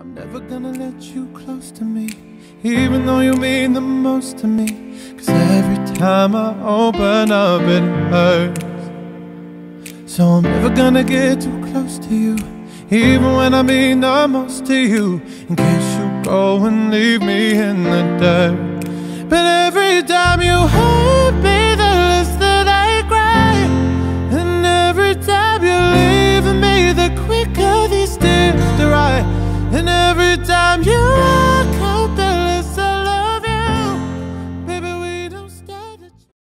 I'm never gonna let you close to me, even though you mean the most to me. Cause every time I open up, it hurts. So I'm never gonna get too close to you, even when I mean the most to you. In case you go and leave me in the dirt. But every time you hurt